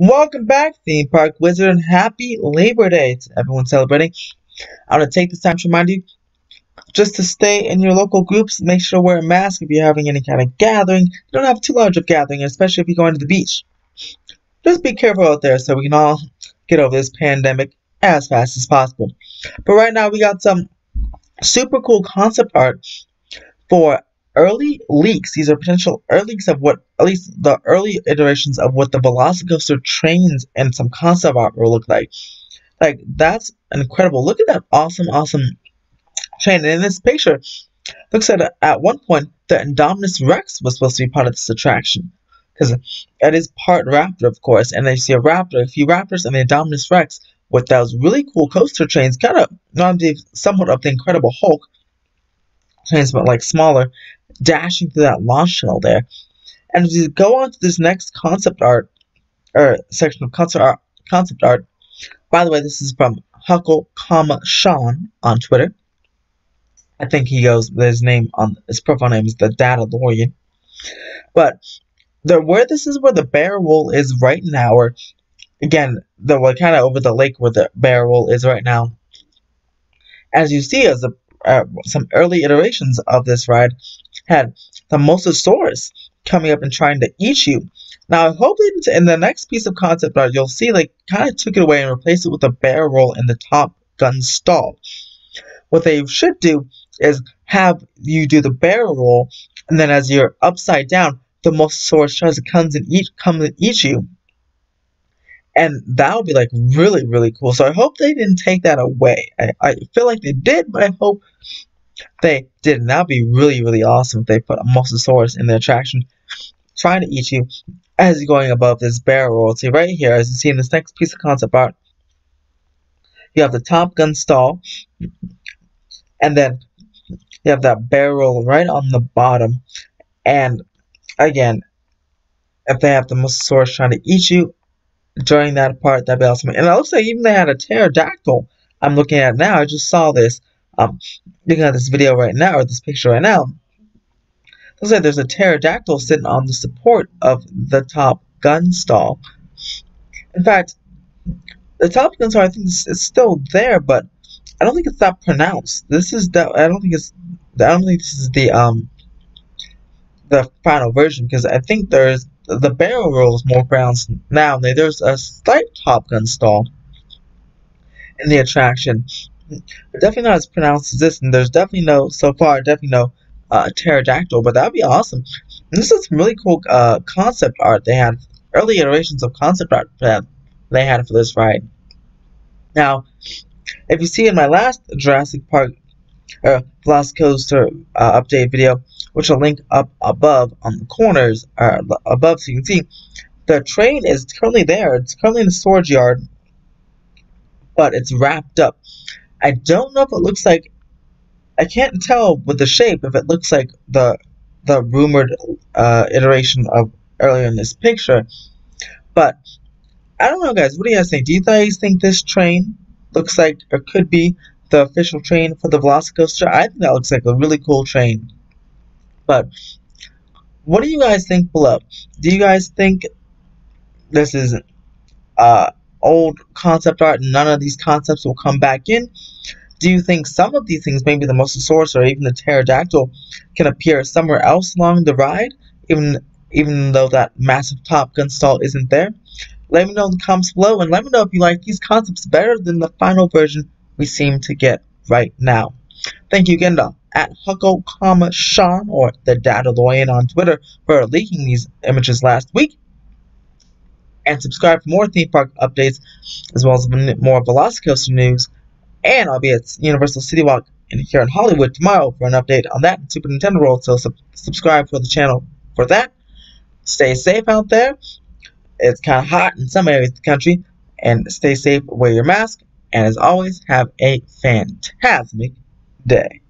Welcome back, Theme Park Wizard, and happy Labor Day to everyone celebrating. I want to take this time to remind you just to stay in your local groups. Make sure to wear a mask if you're having any kind of gathering. don't have too large of gathering, especially if you're going to the beach. Just be careful out there so we can all get over this pandemic as fast as possible. But right now, we got some super cool concept art for early leaks. These are potential early leaks of what, at least the early iterations of what the Velocicoaster trains and some concept art will look like. Like, that's incredible. Look at that awesome, awesome train. And in this picture, looks like at one point, the Indominus Rex was supposed to be part of this attraction. Because it is part raptor, of course, and they see a raptor, a few raptors, and the Indominus Rex with those really cool coaster trains, kind of somewhat of the Incredible Hulk trains, but like smaller, dashing through that launch channel there. And as you go on to this next concept art, or section of concept art, concept art, by the way, this is from Huckle, comma Sean on Twitter. I think he goes his name on his profile name is the Data Lorian. But the where this is where the barrel is right now, or again, the like kind of over the lake where the barrel is right now. As you see, as the uh, some early iterations of this ride had the Mosasaurus coming up and trying to eat you. Now, hopefully, in the next piece of concept art, you'll see they kind of took it away and replaced it with a barrel roll in the top gun stall. What they should do is have you do the barrel roll, and then as you're upside down, the Mosasaurus tries to comes and eat comes and eat you. And that would be like really, really cool. So I hope they didn't take that away. I, I feel like they did, but I hope they did. And that would be really, really awesome if they put a Mosasaurus in the attraction trying to eat you as you're going above this barrel. See right here, as you see in this next piece of concept art, you have the Top Gun stall, and then you have that barrel right on the bottom. And again, if they have the Mosasaurus trying to eat you during that part, that'd be awesome. And it looks like even they had a pterodactyl I'm looking at now. I just saw this um, looking at this video right now, or this picture right now, looks like there's a pterodactyl sitting on the support of the top gun stall. In fact, the top gun stall, I think, is, still there, but I don't think it's that pronounced. This is the, I don't think it's, I don't think this is the, um, the final version, because I think there's, the barrel roll is more pronounced now. There's a slight top gun stall in the attraction, definitely not as pronounced as this, and there's definitely no, so far, definitely no uh, pterodactyl, but that would be awesome. And this is some really cool uh, concept art they had, early iterations of concept art that they had for this ride. Now, if you see in my last Jurassic Park uh, Velocicoaster uh, update video, which I'll link up above on the corners, uh, above so you can see, the train is currently there. It's currently in the storage yard, but it's wrapped up. I don't know if it looks like I can't tell with the shape if it looks like the the rumored uh, iteration of earlier in this picture, but I don't know, guys. What do you guys think? Do you guys think this train looks like or could be the official train for the Velocicoaster? I think that looks like a really cool train. But what do you guys think below? Do you guys think this is uh, old concept art and none of these concepts will come back in? Do you think some of these things, maybe the Mosasaurus or even the Pterodactyl, can appear somewhere else along the ride, even even though that massive Top Gun stall isn't there? Let me know in the comments below, and let me know if you like these concepts better than the final version we seem to get right now. Thank you to at Huckle, comma Sean or the Dadaloyan on Twitter for leaking these images last week and subscribe for more theme park updates as well as more Velocicoaster news. And I'll be at Universal City Walk here in Hollywood tomorrow for an update on that Super Nintendo World. So sub subscribe for the channel for that. Stay safe out there. It's kind of hot in some areas of the country. And stay safe, wear your mask. And as always, have a fantastic day.